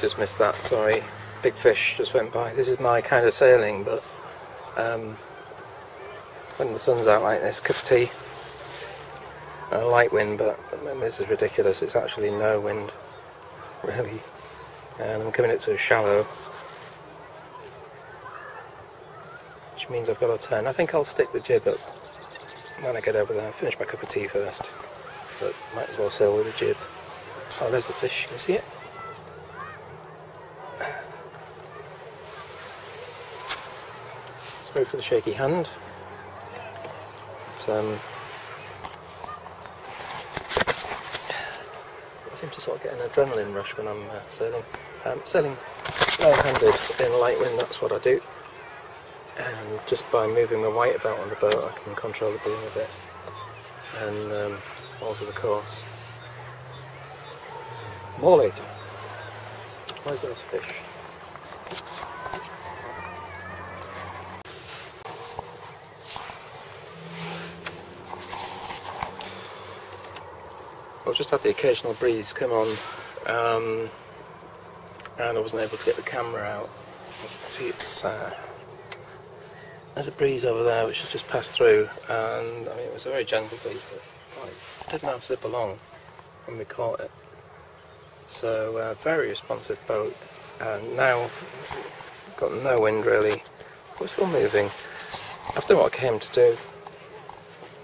just missed that, sorry. Big fish just went by. This is my kind of sailing, but um, when the sun's out like this, cup of tea. A light wind, but this is ridiculous. It's actually no wind, really. And I'm coming up to a shallow, which means I've got to turn. I think I'll stick the jib up when I get over there. Finish my cup of tea first, but might as well sail with the jib. Oh, there's the fish. You can see it. Sorry for the shaky hand. But, um, I seem to sort of get an adrenaline rush when I'm uh, sailing. Um, sailing low-handed in light wind, that's what I do. And just by moving my weight about on the boat, I can control the beam a bit and um, alter the course. More later. Where's those fish? I've just had the occasional breeze come on um, and I wasn't able to get the camera out. See it's uh, there's a breeze over there which has just passed through and I mean it was a very gentle breeze but it didn't have zip along when we caught it. So uh, very responsive boat and now got no wind really. We're still moving. I've done what I came to do.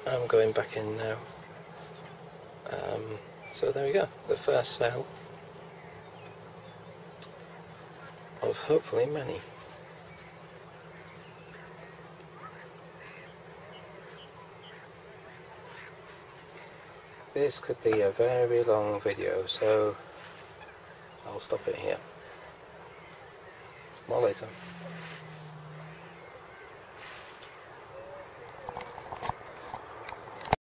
I'm going back in now. Um, so there we go, the first sail of hopefully many. This could be a very long video, so I'll stop it here. More later.